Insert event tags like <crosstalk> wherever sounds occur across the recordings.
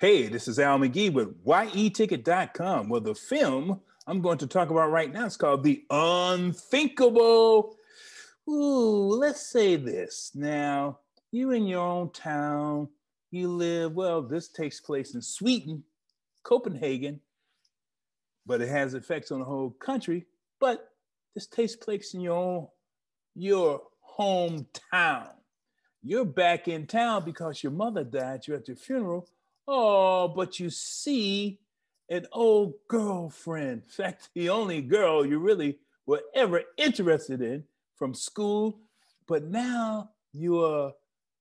Hey, this is Al McGee with YETicket.com. Well, the film I'm going to talk about right now is called The Unthinkable. Ooh, let's say this. Now, you in your own town, you live, well, this takes place in Sweden, Copenhagen, but it has effects on the whole country. But this takes place in your own, your hometown. You're back in town because your mother died. You're at your funeral. Oh, but you see an old girlfriend. <laughs> In fact, the only girl you really were ever interested in from school. But now you're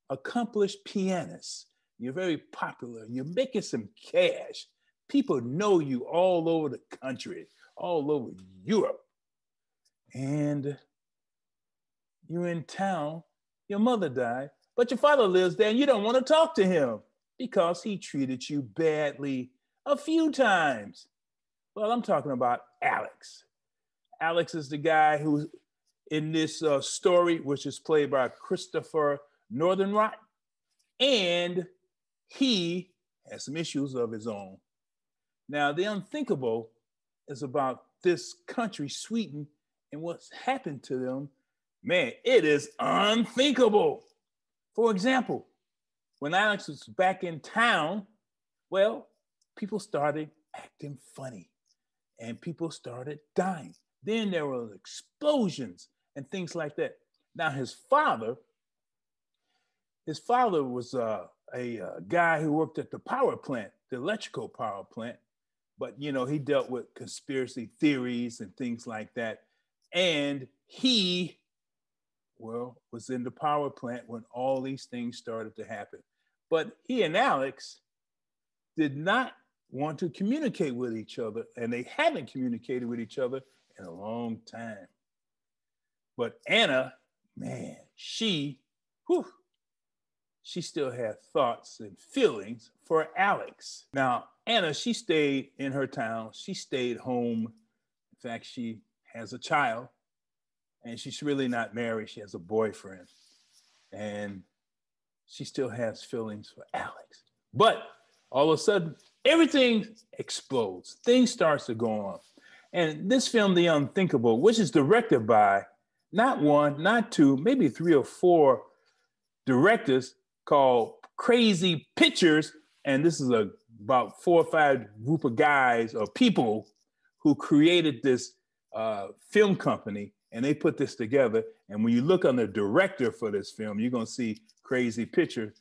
accomplished pianist. You're very popular. You're making some cash. People know you all over the country, all over Europe. And you're in town. Your mother died, but your father lives there and you don't want to talk to him because he treated you badly a few times. Well, I'm talking about Alex. Alex is the guy who's in this uh, story, which is played by Christoffer Nordenrot, and he has some issues of his own. Now, the unthinkable is about this country, Sweden, and what's happened to them. Man, it is unthinkable. For example, when Alex was back in town, well, people started acting funny and people started dying. Then there were explosions and things like that. Now, his father, his father was uh, a uh, guy who worked at the power plant, the electrical power plant, but you know he dealt with conspiracy theories and things like that. And he, well, was in the power plant when all these things started to happen. But he and Alex did not want to communicate with each other, and they haven't communicated with each other in a long time. But Anna, man, she, whew, she still had thoughts and feelings for Alex. Now, Anna, she stayed in her town. She stayed home. In fact, she has a child, and she's really not married. She has a boyfriend, and she still has feelings for Alex. But all of a sudden, everything explodes. Things starts to go on. And this film, The Unthinkable, which is directed by not one, not two, maybe three or four directors called Crazy Pictures. And this is a about four or five group of guys or people who created this uh, film company and they put this together. And when you look on the director for this film, you're gonna see Crazy Picture,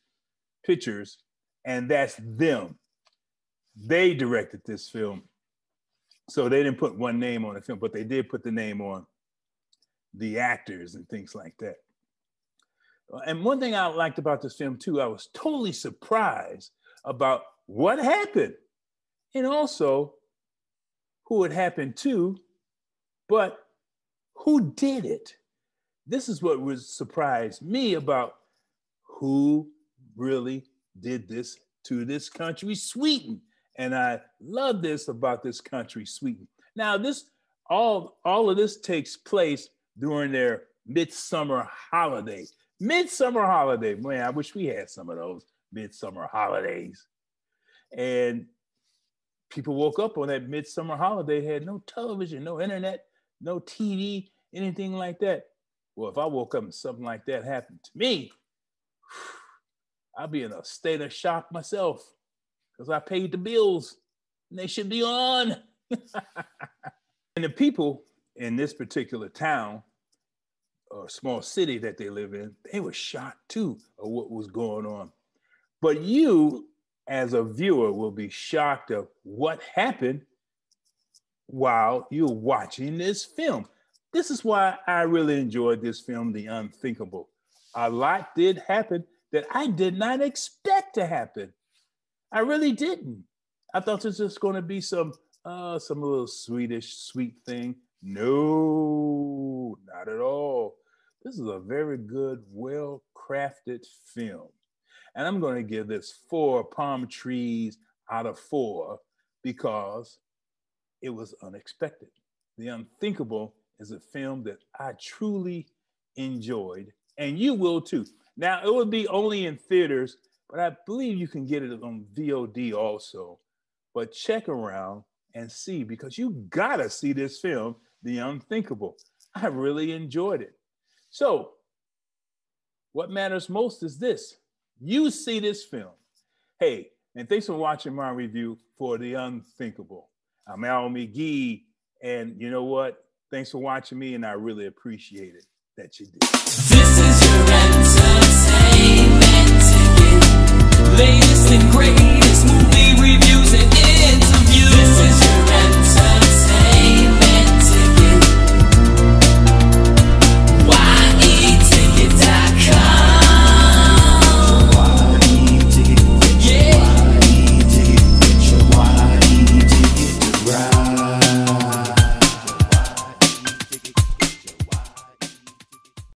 Pictures, and that's them. They directed this film. So they didn't put one name on the film, but they did put the name on the actors and things like that. And one thing I liked about this film too, I was totally surprised about what happened and also who it happened to, but who did it? This is what was surprised me about who really did this to this country, Sweden. And I love this about this country, Sweden. Now, this all all of this takes place during their midsummer holiday. Midsummer holiday, man, I wish we had some of those midsummer holidays. And people woke up on that midsummer holiday, had no television, no internet, no TV, anything like that. Well, if I woke up and something like that happened to me, <sighs> I'd be in a state of shock myself because I paid the bills and they should be on. <laughs> and the people in this particular town or small city that they live in, they were shocked too of what was going on. But you, as a viewer, will be shocked of what happened while you're watching this film. This is why I really enjoyed this film, The Unthinkable. A lot did happen that I did not expect to happen. I really didn't. I thought this was just going to be some uh, some little Swedish sweet thing. No, not at all. This is a very good, well crafted film. And I'm going to give this four palm trees out of four because it was unexpected. The Unthinkable is a film that I truly enjoyed, and you will too. Now, it will be only in theaters but I believe you can get it on VOD also. But check around and see because you gotta see this film, The Unthinkable. I really enjoyed it. So, what matters most is this you see this film. Hey, and thanks for watching my review for The Unthinkable. I'm Al McGee. And you know what? Thanks for watching me, and I really appreciate it that you did. This is your entertainment ticket. Latest and greatest movie reviews and interviews.